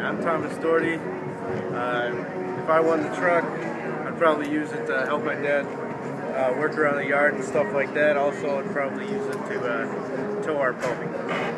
I'm Thomas Dougherty. Uh, if I won the truck, I'd probably use it to help my dad uh, work around the yard and stuff like that. Also, I'd probably use it to uh, tow our pony.